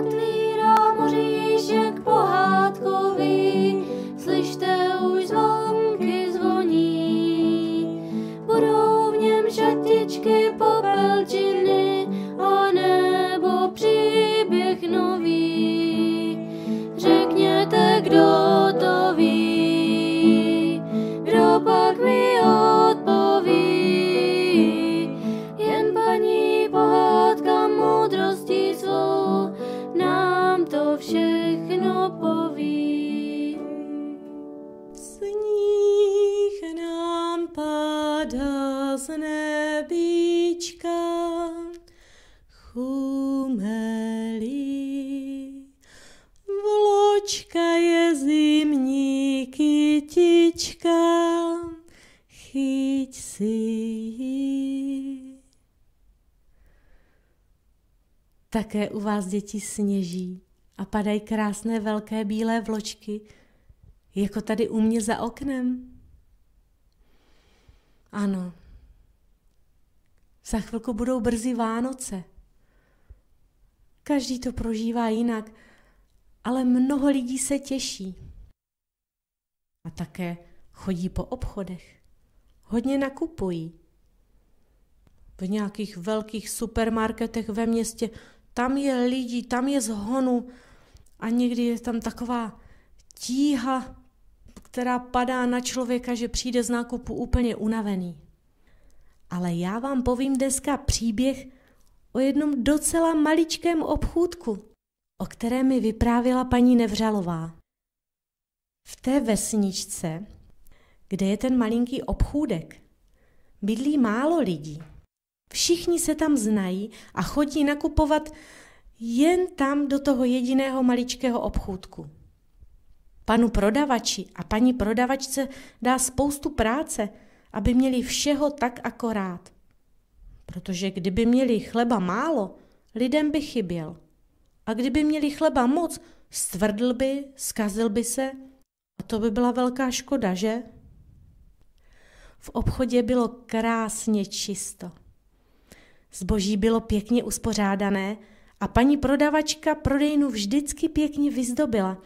otvírá moříšek pohádkový, slyšte už zvonky zvoní. Budou v něm šatičky popelčiny a nebo příběh nový. Řekněte, kdo padá z nebíčka, chumelí. Vločka je zimní kytička, chyť si ji. Také u vás děti sněží a padají krásné velké bílé vločky, jako tady u mě za oknem. Ano. Za chvilku budou brzy Vánoce. Každý to prožívá jinak, ale mnoho lidí se těší. A také chodí po obchodech. Hodně nakupují. V nějakých velkých supermarketech ve městě tam je lidí, tam je zhonu a někdy je tam taková tíha, která padá na člověka, že přijde z nákupu úplně unavený. Ale já vám povím dneska příběh o jednom docela maličkém obchůdku, o kterém mi vyprávěla paní Nevřalová. V té vesničce, kde je ten malinký obchůdek, bydlí málo lidí. Všichni se tam znají a chodí nakupovat jen tam do toho jediného maličkého obchůdku. Panu prodavači a paní prodavačce dá spoustu práce, aby měli všeho tak akorát. Protože kdyby měli chleba málo, lidem by chyběl. A kdyby měli chleba moc, stvrdl by, skazil by se a to by byla velká škoda, že? V obchodě bylo krásně čisto. Zboží bylo pěkně uspořádané a paní prodavačka prodejnu vždycky pěkně vyzdobila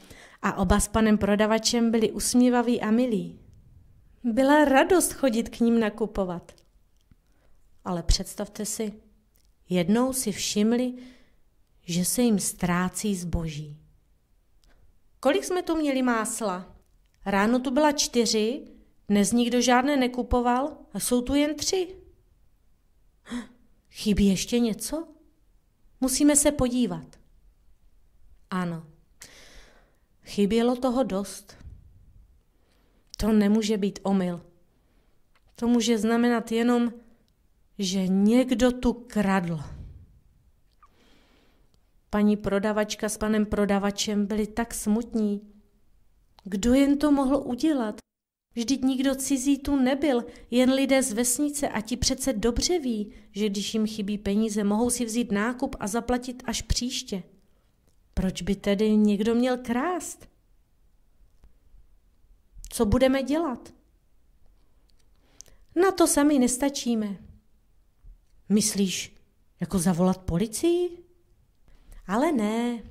a oba s panem prodavačem byli usmívaví a milí. Byla radost chodit k ním nakupovat. Ale představte si, jednou si všimli, že se jim ztrácí zboží. Kolik jsme tu měli másla? Ráno tu byla čtyři, dnes nikdo žádné nekupoval a jsou tu jen tři. Chybí ještě něco? Musíme se podívat. Ano, chybělo toho dost. To nemůže být omyl. To může znamenat jenom, že někdo tu kradl. Paní prodavačka s panem prodavačem byli tak smutní. Kdo jen to mohl udělat? Vždyť nikdo cizí tu nebyl, jen lidé z vesnice a ti přece dobře ví, že když jim chybí peníze, mohou si vzít nákup a zaplatit až příště. Proč by tedy někdo měl krást? Co budeme dělat? Na to sami nestačíme. Myslíš, jako zavolat policii? Ale ne.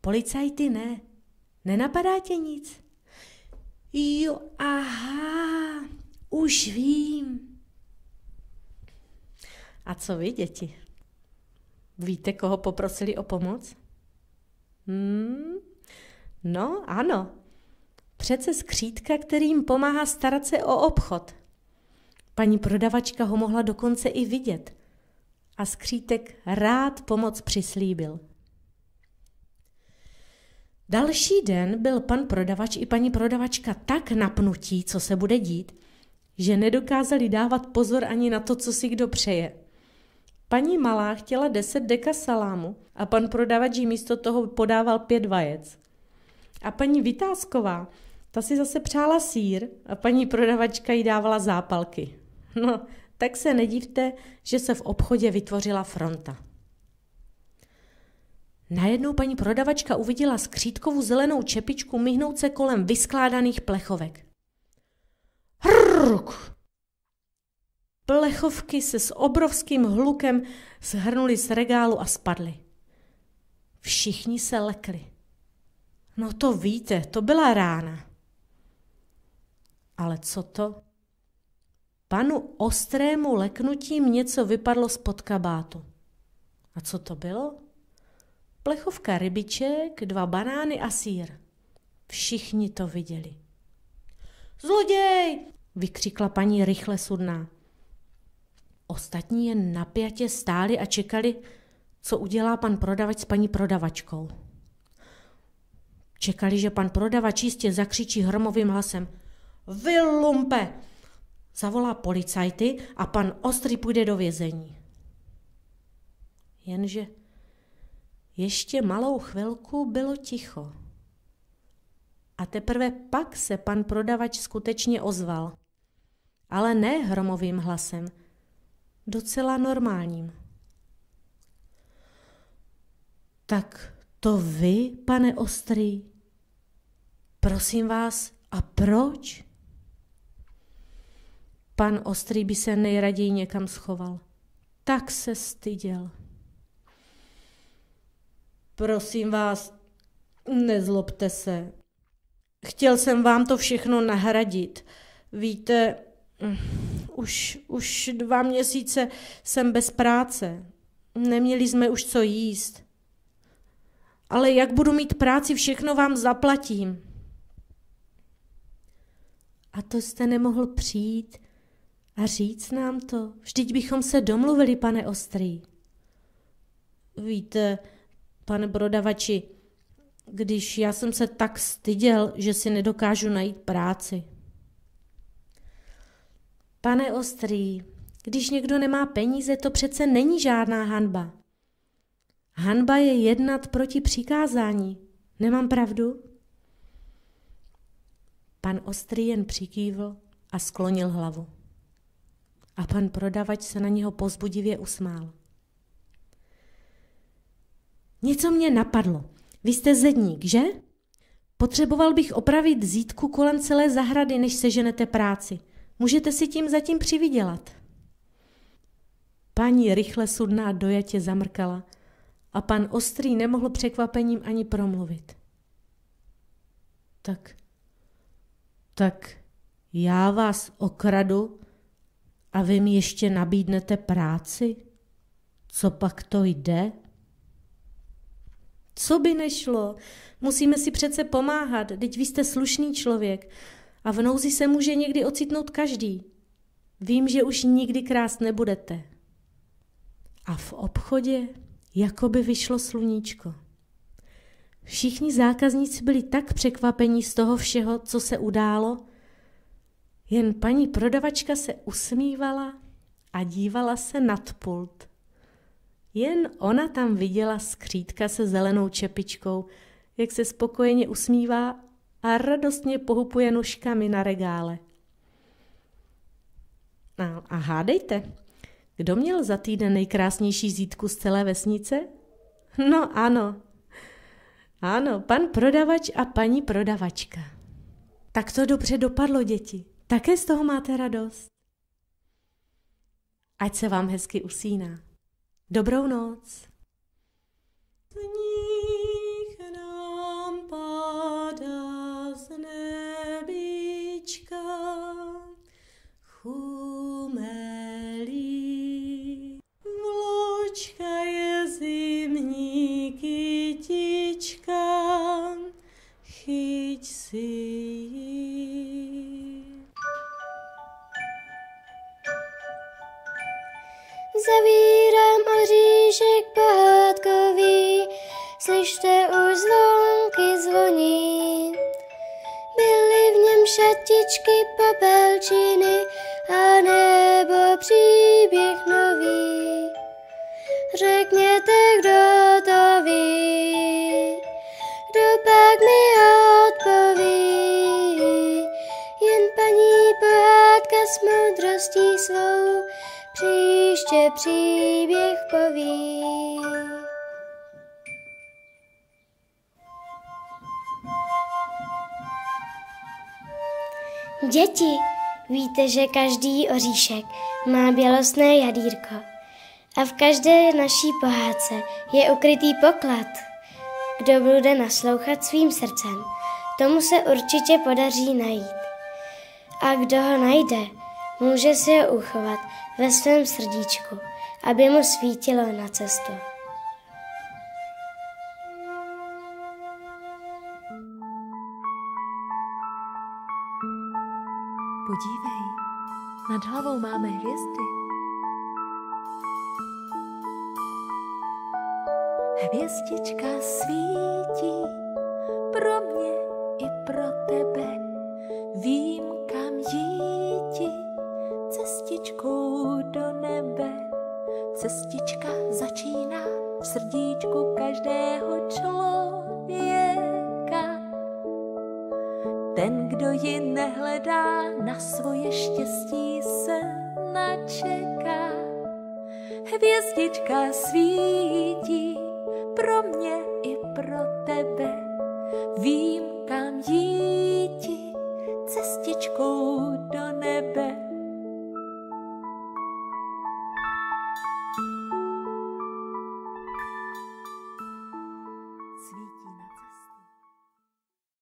Policajty ne. Nenapadá tě nic? Jo, aha, už vím. A co vy, děti? Víte, koho poprosili o pomoc? Hmm, no, ano. Přece skřítka, který jim pomáhá starat se o obchod. Paní prodavačka ho mohla dokonce i vidět. A skřítek rád pomoc přislíbil. Další den byl pan prodavač i paní prodavačka tak napnutí, co se bude dít, že nedokázali dávat pozor ani na to, co si kdo přeje. Paní Malá chtěla deset deka salámu a pan prodavač jí místo toho podával pět vajec. A paní Vytázková, ta si zase přála sír a paní prodavačka jí dávala zápalky. No, tak se nedívte, že se v obchodě vytvořila fronta. Najednou paní prodavačka uviděla skřítkovou zelenou čepičku myhnout se kolem vyskládaných plechovek. Hrrrk! Plechovky se s obrovským hlukem zhrnuly z regálu a spadly. Všichni se lekli. No to víte, to byla rána. Ale co to? Panu ostrému leknutím něco vypadlo spod kabátu. A co to bylo? Plechovka rybiček, dva banány a sír. Všichni to viděli. Zloděj! vykřikla paní rychle sudná. Ostatní jen napjatě stáli a čekali, co udělá pan prodavač s paní prodavačkou. Čekali, že pan prodavač jistě zakřičí hromovým hlasem. Vy lumpe! Zavolá policajty a pan Ostrý půjde do vězení. Jenže ještě malou chvilku bylo ticho. A teprve pak se pan prodavač skutečně ozval. Ale ne hromovým hlasem, docela normálním. Tak to vy, pane Ostrý? Prosím vás, a proč? Pan Ostrý by se nejraději někam schoval. Tak se styděl. Prosím vás, nezlobte se. Chtěl jsem vám to všechno nahradit. Víte, už, už dva měsíce jsem bez práce. Neměli jsme už co jíst. Ale jak budu mít práci, všechno vám zaplatím. A to jste nemohl přijít a říct nám to. Vždyť bychom se domluvili, pane Ostrý. Víte, pane prodavači, když já jsem se tak styděl, že si nedokážu najít práci. Pane Ostrý, když někdo nemá peníze, to přece není žádná hanba. Hanba je jednat proti přikázání. Nemám pravdu? Pan Ostrý jen přikývl a sklonil hlavu. A pan prodavač se na něho pozbudivě usmál. Něco mě napadlo. Vy jste zedník, že? Potřeboval bych opravit zítku kolem celé zahrady, než seženete práci. Můžete si tím zatím přivydělat. Paní rychle sudná dojatě zamrkala a pan Ostrý nemohl překvapením ani promluvit. Tak, tak já vás okradu a vy mi ještě nabídnete práci? Co pak to jde? Co by nešlo? Musíme si přece pomáhat, teď vy jste slušný člověk a v nouzi se může někdy ocitnout každý. Vím, že už nikdy krást nebudete. A v obchodě jako by vyšlo sluníčko. Všichni zákazníci byli tak překvapení z toho všeho, co se událo, jen paní prodavačka se usmívala a dívala se nad pult. Jen ona tam viděla skřítka se zelenou čepičkou, jak se spokojeně usmívá a radostně pohupuje nožkami na regále. A, a hádejte, kdo měl za týden nejkrásnější zítku z celé vesnice? No ano. Ano, pan prodavač a paní prodavačka. Tak to dobře dopadlo, děti. Také z toho máte radost. Ať se vám hezky usíná. Dobrou noc. Sníh Zavírám oříšek pohádkový, slyšte už zvonky zvoní. Byly v něm šatičky popelčiny a nebo příběh nový. Řekněte, kdo to ví, kdo pak mi odpoví. Jen paní pohádka s moudrostí svou příště příběh poví. Děti, víte, že každý oříšek má bělostné jadírko a v každé naší pohádce je ukrytý poklad. Kdo bude naslouchat svým srdcem, tomu se určitě podaří najít. A kdo ho najde, může si ho uchovat ve svém srdíčku, aby mu svítilo na cestu. Podívej, nad hlavou máme hvězdy. Hvězdička svítí pro cestičkou do nebe. Cestička začíná v srdíčku každého člověka. Ten, kdo ji nehledá, na svoje štěstí se načeká. Hvězdička svítí pro mě i pro tebe. Vím,